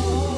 you.